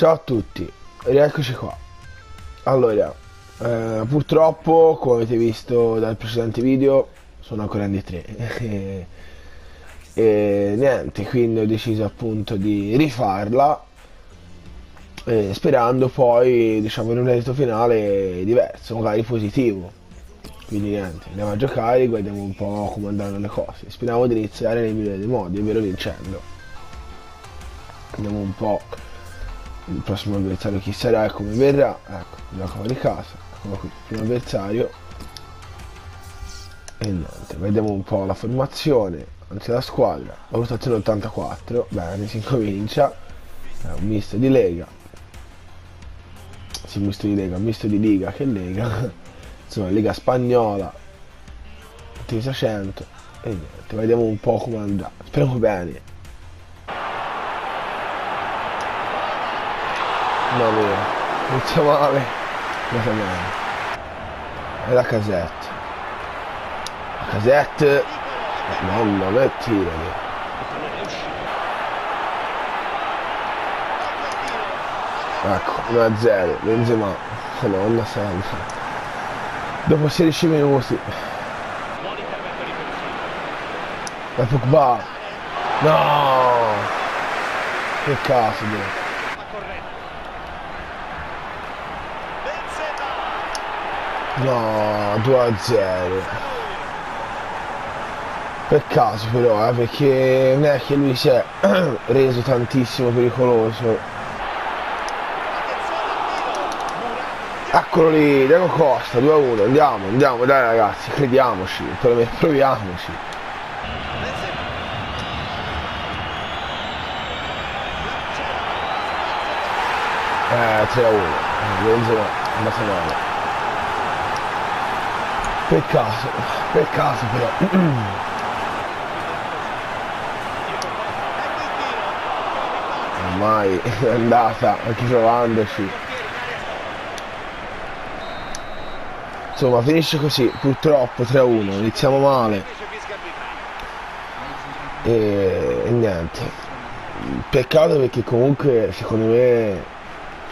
Ciao a tutti, rieccoci qua. Allora, eh, purtroppo, come avete visto dal precedente video, sono ancora in D3. e, niente, quindi ho deciso appunto di rifarla, eh, sperando poi, diciamo, in un esito finale diverso, magari positivo. Quindi niente, andiamo a giocare, guardiamo un po' come andranno le cose. Speriamo di iniziare nel migliore dei modi, ovvero vincendo. Vediamo un po' il prossimo avversario chi sarà e come verrà ecco gioco di casa eccolo qui primo avversario. E niente vediamo un po' la formazione anzi la squadra. Valutazione 84 bene si incomincia. È un misto di lega. Sì misto di lega misto di liga che lega. Insomma lega spagnola difesa 100 e niente vediamo un po' come andrà. Speriamo bene Mamma mia, inizia male. Male. E la casette. La casette. Mamma mia, tirali. Ecco, 1-0, Benzema. Madonna santa. Dopo 16 minuti. La Pogba. No! Che caso, Dio. No, 2 a 0. Peccato però, eh, perché non è che lui si è reso tantissimo pericoloso. Eccolo lì, Diego Costa, 2 a 1, andiamo, andiamo, dai ragazzi, crediamoci, proviamoci. Eh, 3 a 1, Benzema, andata male. Peccato, peccato però. Ormai è andata, anche provandoci. Insomma, finisce così, purtroppo 3-1, iniziamo male. E, e niente. Peccato perché comunque secondo me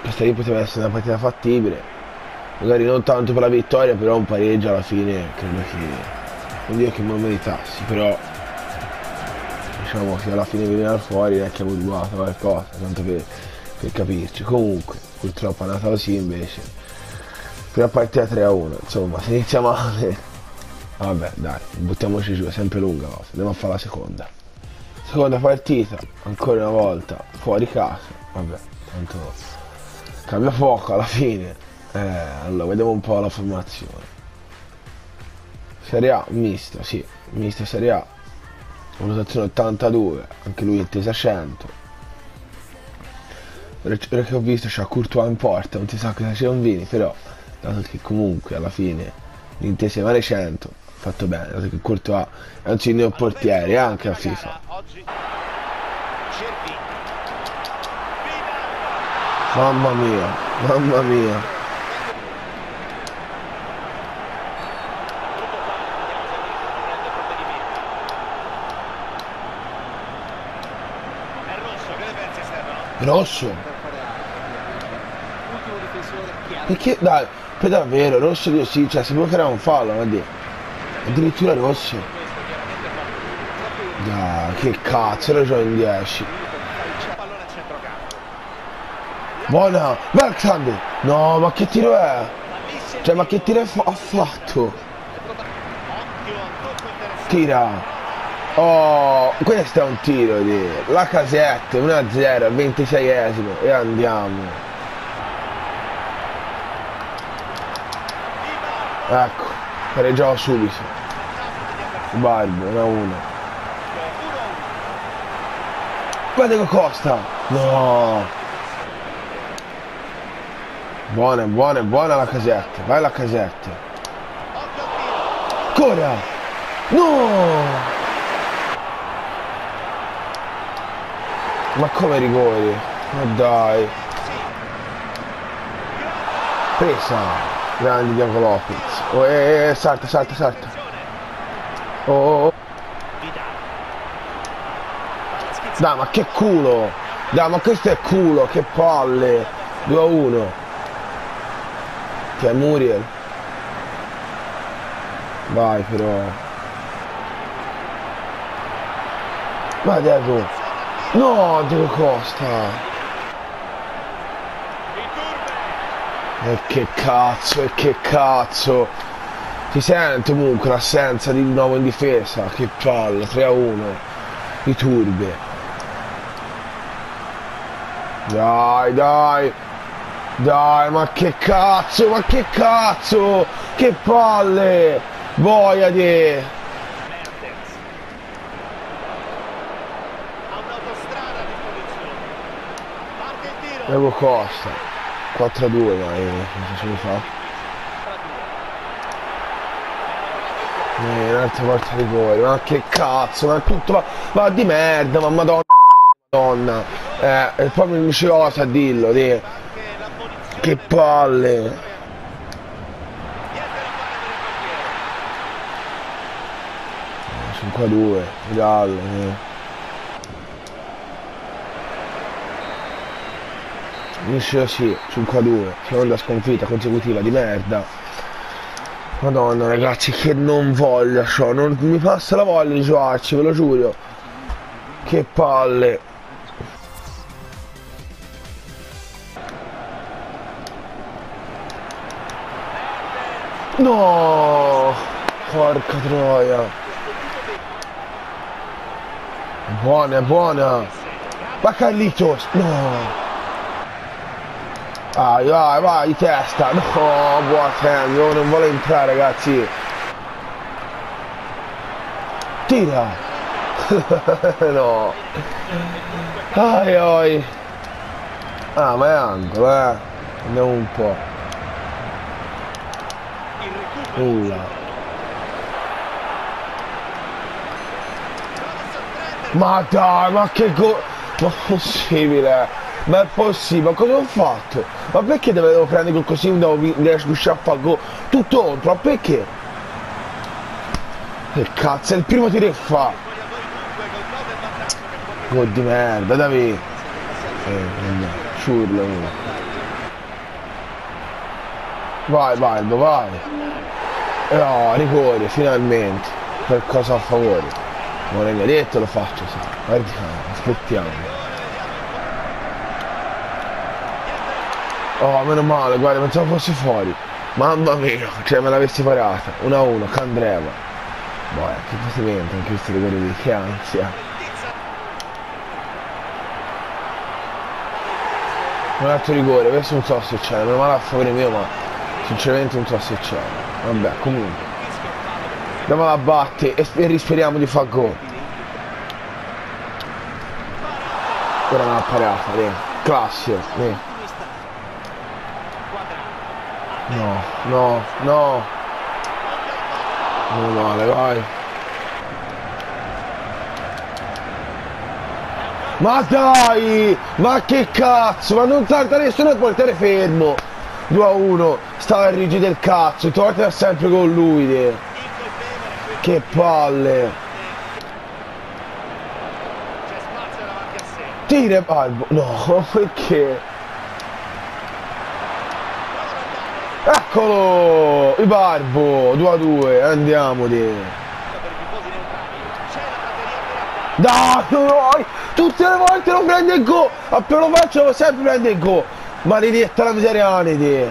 questa lì poteva essere una partita fattibile magari non tanto per la vittoria, però un pareggio alla fine credo che non dire che non meritassi, però diciamo che alla fine veniva fuori è che avevo rubato qualcosa, tanto per, per capirci. Comunque, purtroppo è andata così invece. Prima partita 3 a 1, insomma, si inizia male. Vabbè, dai, buttiamoci giù, è sempre lunga cosa. Andiamo a fare la seconda. Seconda partita, ancora una volta, fuori casa. Vabbè, tanto cambia poco alla fine. Eh, allora, vediamo un po' la formazione. Serie A, mista, sì, mista Serie A. Valutazione 82, anche lui intesa 100. Ora che ho visto c'ha Courtois in porta, non si sa cosa c'è un Vini, però dato che comunque alla fine l'intesa vale 100, fatto bene, dato che Courtois è un signor portiere anche a FIFA. Mamma mia, mamma mia. Rosso. Perché dai, per davvero, rosso di sì, cioè si può creare un fallo, guardi. Addirittura rosso. Dai, che cazzo, era già in 10. Buona! Alexander! No, ma che tiro è? Cioè, ma che tiro ha fatto? Tira! Oh, questo è un tiro di la casetta 1-0 al 26esimo e andiamo. Ecco, pareggiamo subito. Barbo 1-1. Guarda che costa! No! Buona, buona, buona la casetta. Vai la casetta. Ancora! No! Ma come rigori? Ma dai. Presa. Grandi Diago Lopez. Oh, eh, eh, salta, salta, salta. Oh, oh, oh. Dai, ma che culo! Dai, ma questo è culo, che palle. 2 a 1. Che è Muriel. Vai però. Vai Diego. No, Diego Costa. E che cazzo, e che cazzo. Si sente comunque l'assenza di nuovo in difesa. Che palle, 3 a 1. Di turbe. Dai, dai. Dai, ma che cazzo, ma che cazzo. Che palle. Boia di... Devo Costa 4 a 2 dai, cosa ce mi fa? Eh, un'altra volta rigore, ma che cazzo, ma tutto ma, ma di merda, ma madonna madonna. Eh, e poi mi ci osa a dirlo, di. Che palle. 5 a 2, Gallo, eh. Finisce così, 5 a 2, seconda sconfitta consecutiva di merda. Madonna ragazzi che non voglia ciò, non mi passa la voglia di giocarci, ve lo giuro. Che palle. No! Porca troia. Buona, buona. Ma Carlitos, no! Vai, vai, vai, testa. No, Boateng, non vuole entrare, ragazzi. Tira. no. Ai, ai. Ah, ma è angolo, eh. Andiamo un po'. Nulla. Ma dai, ma che go... Ma possibile? Ma è possibile, ma cosa ho fatto? Ma perché dovevo prendere quel così devo riuscire a fare gol? Tutto contro, ma perché? Che cazzo, è il primo tiro che fa! Gol di merda, Davide! Eh, ciurlo uno. Vai, Balbo, vai! No, rigore, finalmente! Qualcosa a favore. Non detto lo faccio, sì. Guardiamo, aspettiamo. Oh, meno male, guarda, pensavo fosse fuori. Mamma mia, cioè me l'avessi parata. 1 a 1, Candreva. Boh, che facimento anche questi rigori lì, che ansia. Un altro rigore, questo non so se c'è, meno male a favore mio, ma sinceramente non so se c'è. Vabbè, comunque. Andiamo la batte e, e di far gol. Ora me l'ha parata, dai. Classico, dai. No, no, no. Meno male, vai. Ma dai! Ma che cazzo! Ma non tarda nessuno il portiere fermo! 2 a 1, stava il rigide del cazzo, torna sempre con lui. De. Che palle! Tira Balbo! No, perché? Eccolo! Il Barbo, 2 a 2, andiamo di. Dai, no, tutte le volte lo prende il go! Appena lo faccio lo sempre prende il go! Maledetta la miseria di.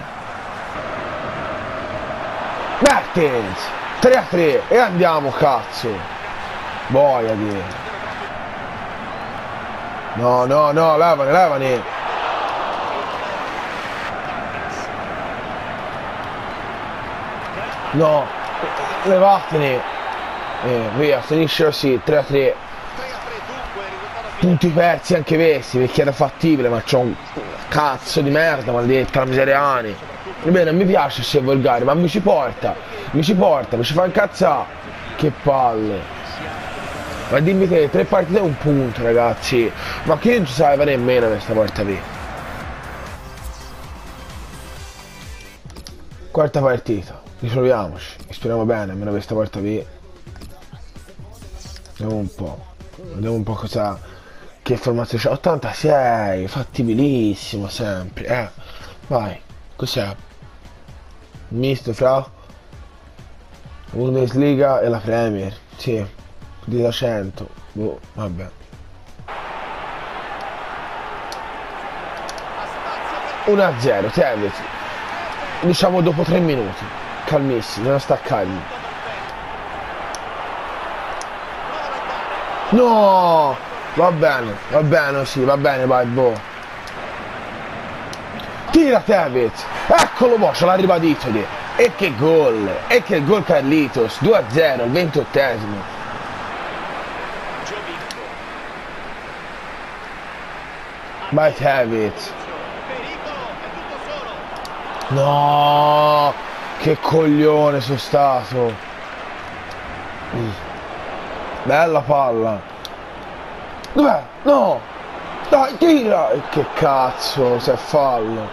Mertens! 3 a 3 e andiamo cazzo! Boia di. No, no, no, levane, levane! No, levatene. Eh, via, finisce così, 3 a 3. Punti persi anche questi perché era fattibile, ma c'ho un cazzo di merda, maledetta miseriani. Ebbene, mi piace se è volgare, ma mi ci porta, mi ci porta, mi ci fa incazzare. Che palle. Ma dimmi che tre partite e un punto, ragazzi. Ma che non ci salva nemmeno questa volta lì. Quarta partita risolviamoci speriamo bene almeno questa volta qui vediamo un po' vediamo un po' cosa Che formazione c'è? 86, fattibilissimo sempre. Eh, vai, cos'è? Misto fra Bundesliga e la Premier. Sì, di da 100. Boh, vabbè. 1-0, Tevez. Diciamo dopo 3 minuti. Calmissimi, non staccargli. No! Va bene, va bene, sì, va bene, vai, boh. Tira Tevez! Eccolo boh, ce l'ha ribadito di. E che gol! E che gol Carlitos! 2-0 al 28esimo. Vai Tevez! No, coglione sono stato. Bella palla. Dov'è? No. Dai, tira. Che cazzo, se è fallo.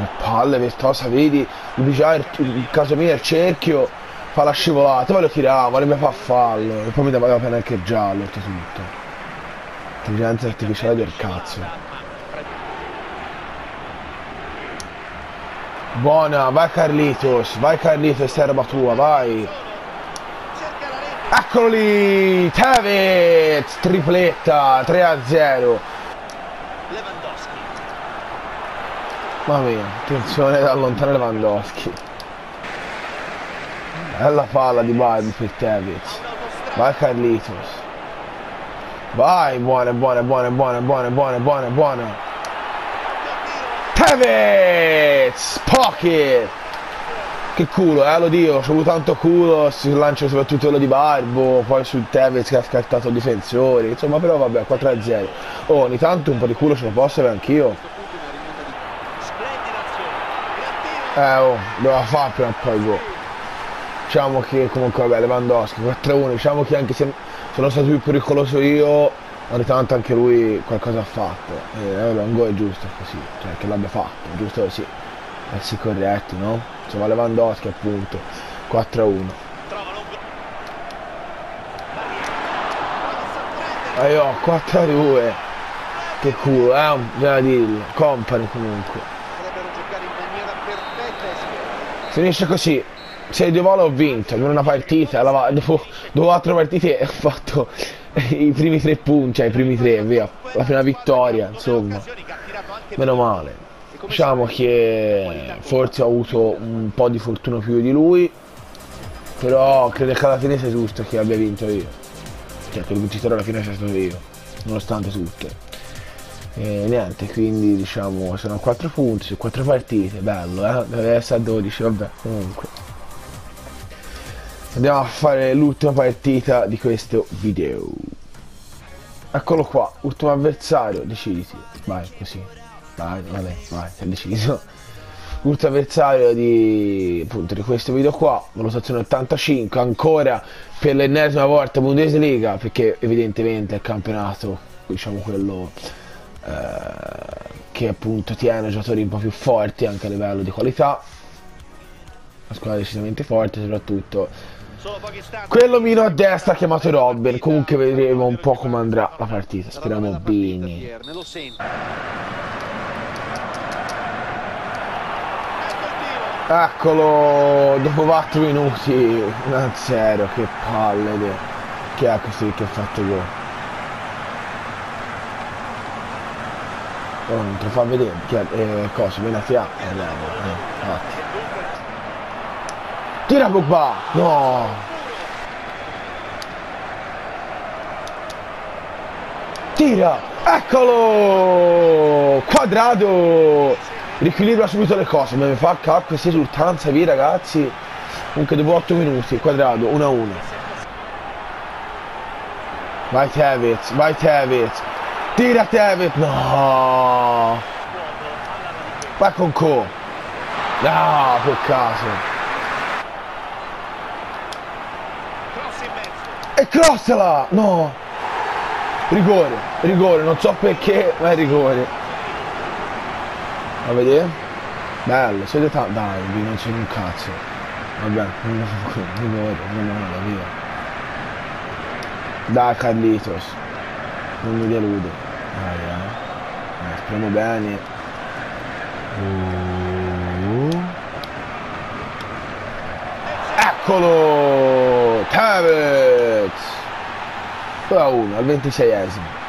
E palle vestosa, vedi? Il, il caso mio è il cerchio, fa la scivolata, poi lo tirava, ma mi fa fallo. E poi mi dava pena anche giallo, tutto. Intelligenza artificiale del cazzo. Buona, vai Carlitos, vai Carlitos, è roba tua, vai. Eccolo lì, Tevez, tripletta, 3 a 0. Mamma mia, attenzione da allontanare Lewandowski. Bella palla di Barbie per Tevez. Vai Carlitos. Vai, buona, buona, buona, buona, buona, buona, buona, Tevez! Pocket! Che culo, eh, lo dico, c'ho avuto tanto culo, si lancia soprattutto quello di Barbo, poi sul Tevez che ha scartato il difensore, insomma però vabbè, 4-0. Oh, ogni tanto un po' di culo ce lo posso avere anch'io. Eh, oh, doveva fare prima o poi go. Diciamo che comunque, vabbè, Lewandowski, 4-1, diciamo che anche se sono stato più pericoloso io, ogni tanto anche lui qualcosa ha fatto. E eh, un gol è giusto così cioè che l'abbia fatto giusto così essi corretti no? Insomma Lewandowski appunto 4 a 1 e io 4 a 2 che culo eh bisogna dirlo. Company comunque. Finisce così. Se due volte ho vinto. In una partita dopo, dopo quattro partite ho fatto i primi tre punti, cioè i primi tre, via, la prima vittoria, insomma, meno male. Diciamo che forse ho avuto un po' di fortuna più di lui, però credo che alla fine sia giusto che abbia vinto io, cioè che il vincitore alla fine sia stato io, nonostante tutto. E niente, quindi diciamo sono 4 punti su 4 partite, bello, eh? Deve essere a 12, vabbè, comunque. Andiamo a fare l'ultima partita di questo video. Eccolo qua, ultimo avversario, deciditi. Vai, così. Vai, vabbè, vai, sei deciso. Ultimo avversario di, appunto, di questo video qua, valutazione 85, ancora per l'ennesima volta Bundesliga, perché evidentemente è il campionato, diciamo quello eh, che appunto tiene giocatori un po' più forti anche a livello di qualità. Una squadra decisamente forte soprattutto quello mino a destra ha chiamato Robin. Comunque vedremo un po' come andrà la partita. Speriamo bene. Eccolo, dopo 4 minuti, 1-0, che palle. De... Chi è questo che ha fatto gol? Oh, non te lo fa vedere, chi è? Eh, cosa? Benatia? Eh, no, eh, Tira Pogba! No! Tira! Eccolo! Quadrato! Riequilibra subito le cose, ma mi fa calco questa esultanza via ragazzi. Comunque dopo 8 minuti, quadrato, 1 a 1. Vai Tevez, vai Tevez. Tira Tevez! No! Vai con Co! No, che caso! E crossala! No! Rigore, rigore, non so perché, ma è rigore. A vedere? Bello, siete tanto. Dai, non c'è un cazzo. Vabbè, rigore, non male, via. Dai Carlitos. Non mi delude. Dai, eh. Speriamo bene. Uh. Tevez! 2 a 1 al 26esimo.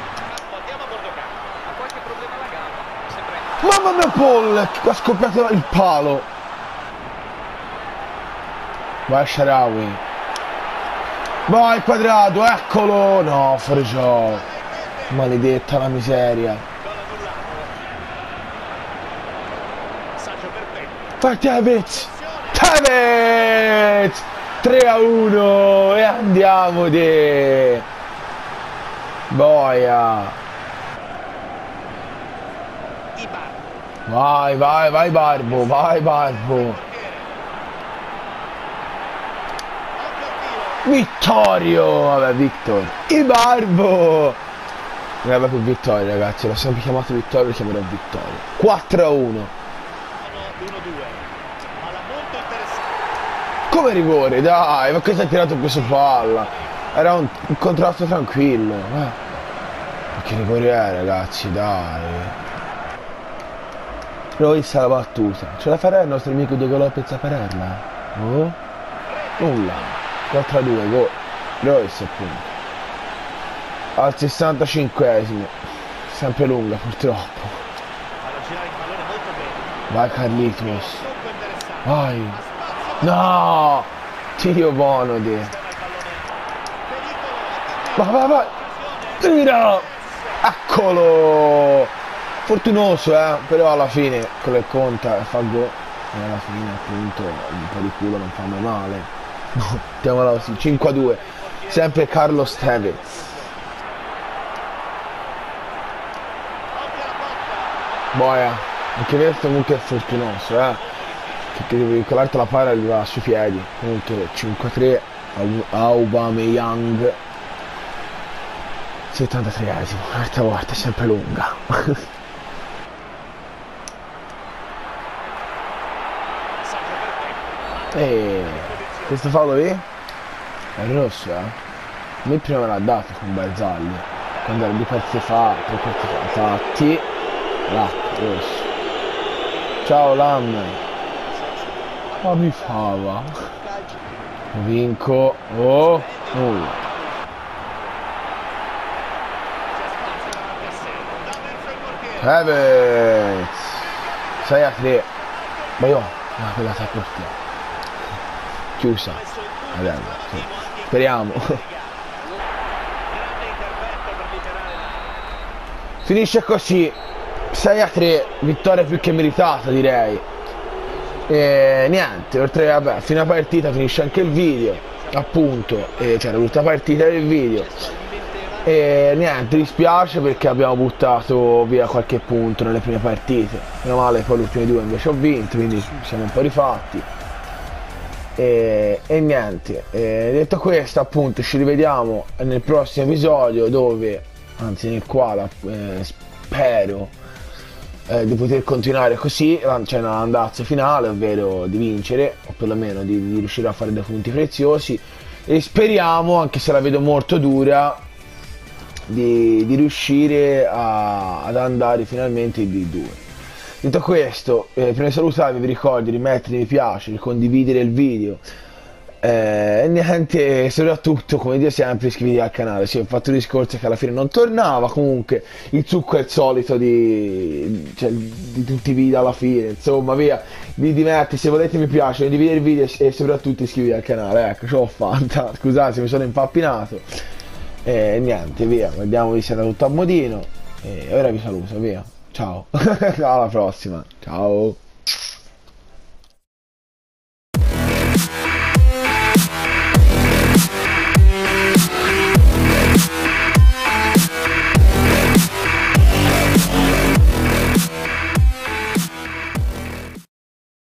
Mamma mia Paul ha scoppiato il palo. Vai Sharawi. Vai quadrato, eccolo! No, fuori gioco. Maledetta la miseria. Vai Tevez! Tevez! 3 a 1 e andiamo di Boia! Vai, vai, vai Barbo, vai Barbo. Vittorio! Vabbè, Victor. I Barbo! Non è proprio Vittorio, ragazzi. L'ho sempre chiamato Vittorio, lo chiamerò Vittorio. 4 a 1. Come rigore, dai, ma cosa ha tirato questo palla? Era un, un contrasto tranquillo. Eh. Ma che rigore è, ragazzi, dai. Royce la battuta. Ce la farà il nostro amico Diego Lopez a pararla? Oh? Nulla. 4 a 2, gol. Royce appunto. Al 65esimo. Sempre lunga purtroppo. Vai Carlitos. Vai. No! Tiro buono di. Vai, vai, vai. Tira! Eccolo! fortunoso eh però alla fine quello che conta è far gol e alla fine appunto un po' di culo non fa mai male no, mettiamola così 5 a 2 sempre Carlos Tevez boia anche questo comunque è fortunoso eh perché quell'altro la para gli va sui piedi comunque 5 a 3 Aubameyang 73esimo, l'altra volta sempre lunga. E questo fallo lì è rosso, eh? A me prima me l'ha dato con Barzagli. Quando era due partite fa, tre partite fa, infatti, là, rosso. Ciao Lam. Ma mi fava. Vinco. Oh, nulla. Evans 6 a 3 ma io quella sa portiere chiusa sì. speriamo finisce così 6 a 3 vittoria più che meritata direi e niente oltre vabbè fino a partita finisce anche il video appunto e c'era l'ultima partita del video. E niente dispiace perché abbiamo buttato via qualche punto nelle prime partite. Meno male poi le ultime due invece ho vinto quindi siamo un po' rifatti. E, e niente, e detto questo appunto ci rivediamo nel prossimo episodio dove, anzi nel quale eh, spero eh, di poter continuare così, c'è una andazza finale, ovvero di vincere o perlomeno di, di riuscire a fare dei punti preziosi e speriamo, anche se la vedo molto dura, di, di riuscire a, ad andare finalmente in D2. Detto questo, eh, prima di salutarvi vi ricordo di mettere mi piace, di condividere il video. Eh, niente, soprattutto, come dico sempre, iscrivetevi al canale. Sì, ho fatto il discorso che alla fine non tornava. Comunque, il succo è il solito di, cioè, di tutti i video alla fine. Insomma, via, vi diverti. Se volete mi piace, condividere il video e soprattutto iscrivetevi al canale. Ecco, ce l'ho fatta. Scusate, mi sono impappinato. E niente, via, vediamo se era tutto a modino. E ora vi saluto, via. Ciao, alla prossima. Ciao.